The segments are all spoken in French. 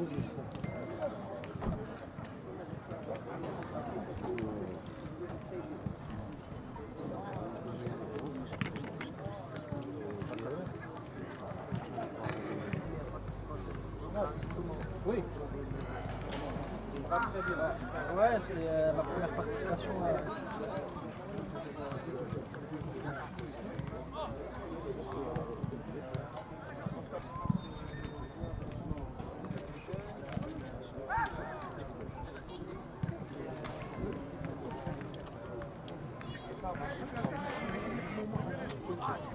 Oui. Ouais, c'est euh, ma première participation. Euh.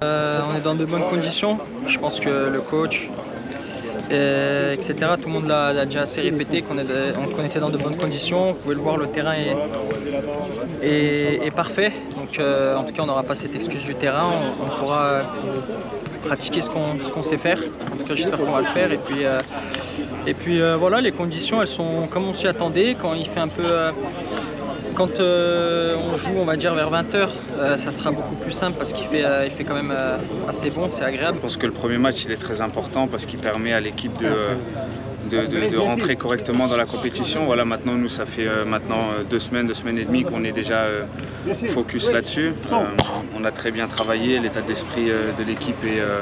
Euh, on est dans de bonnes conditions. Je pense que le coach, et- etc., tout le monde l'a déjà assez répété qu'on était dans de bonnes conditions. Vous pouvez le voir, le terrain est, parfait. Donc, euh, en tout cas, on n'aura pas cette excuse du terrain. On, pourra euh, pratiquer ce qu'on sait faire. En tout cas, j'espère qu'on va le faire. Et puis, et puis voilà, les conditions, elles sont comme on s'y attendait. Quand il fait un peu. Euh, quand euh, on joue, on va dire vers 20h, ça sera beaucoup plus simple parce qu'il fait, euh, fait quand même euh, assez bon, c'est agréable. Je pense que le premier match il est très important parce qu'il permet à l'équipe de, de, rentrer correctement dans la compétition. Voilà, maintenant nous ça fait euh, maintenant euh, deux semaines, deux semaines et demie qu'on est déjà euh, focus là-dessus. Euh, on a très bien travaillé, l'état d'esprit euh, de l'équipe est, euh,